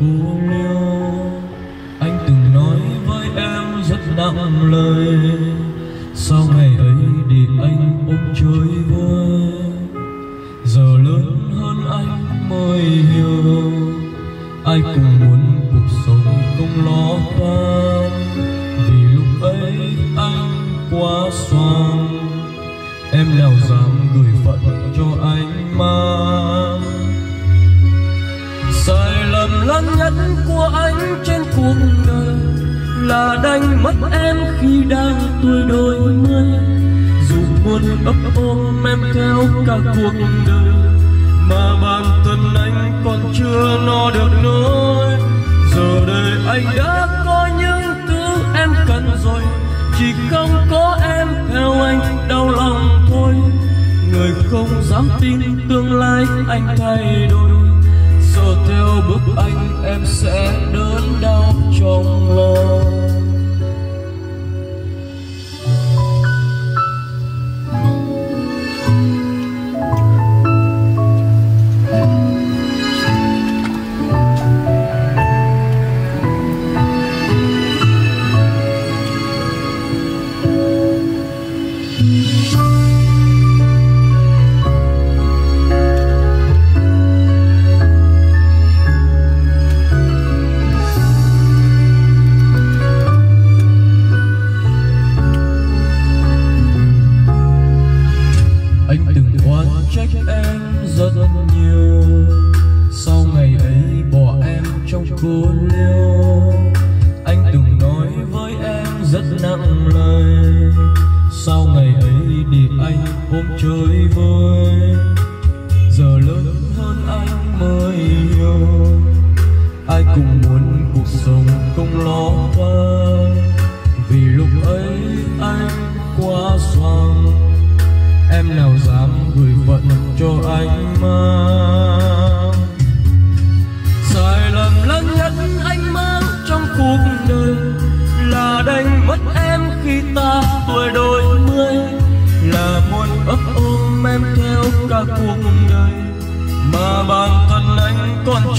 cô liêu anh từng nói với em rất nặng lời, sau ngày ấy để anh ôm chơi vơi. Giờ lớn hơn anh mới hiểu, ai cũng muốn cuộc sống không lo toan. Vì lúc ấy anh quá xoan, em nào dám gửi phận cho anh? Là đánh mất em khi đang tuổi đôi mươi dù muốn ấp ôm em theo cả cuộc đời, mà bản thân anh còn chưa no được nỗi giờ đây anh đã có những thứ em cần rồi, chỉ không có em theo anh đau lòng thôi. Người không dám tin tương lai anh thay đổi, giờ theo bước anh em sẽ đớn đau trong lòng. Trong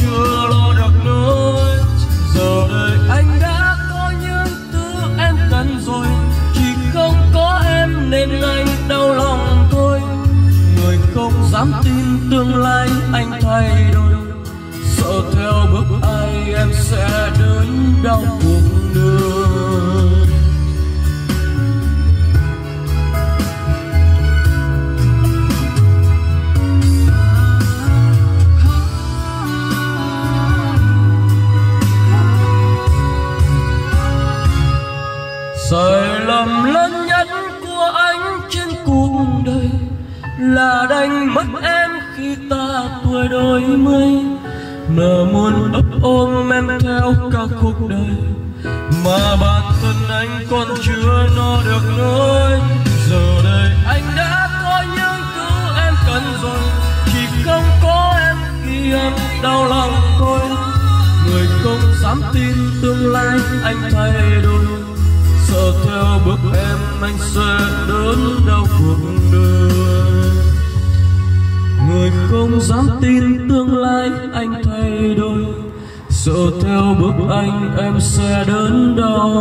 chưa lo được nơi giờ đây anh đã có những thứ em cần rồi. Chỉ không có em nên anh đau lòng thôi. Người không dám tin tương lai anh thay đổi. Sợ theo bước ai em sẽ đứng đau cuộc sai lầm lớn nhất của anh trên cuộc đời là đánh mất em khi ta tuổi đôi mươi mà muốn ấp ôm em theo cả cuộc đời, mà bản thân anh còn chưa no được nỗi giờ đây anh đã có những thứ em cần rồi, chỉ không có em khi em đau lòng thôi. Người không dám tin tương lai anh thay đổi sợ theo bước em, anh sẽ đớn đau cuộc đời. Người không dám tin tương lai, anh thay đổi. Sợ theo bước anh, em sẽ đớn đau.